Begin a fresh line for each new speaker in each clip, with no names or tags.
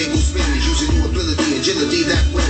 table spinning, using new ability, agility that way.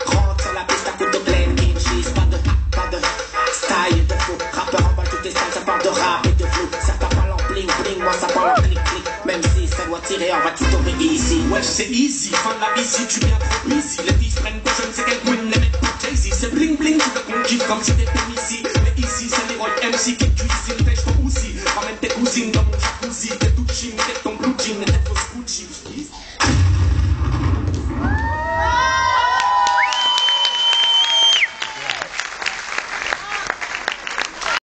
doit tirer, on va tout tomber easy. Wesh,
c'est easy, fin de la busy, tu viens trop easy. Les filles prennent pour je ne sais quel queen, les mecs pour Jay-Z. C'est bling bling, tu te conquises comme si t'étais ici. Mais ici, c'est les Roy MC qui cuisine, pêche ton aussi. Ramène tes cousines dans mon jacuzzi, t'es tout chine, t'es ton blue jean, t'es fausse Gucci.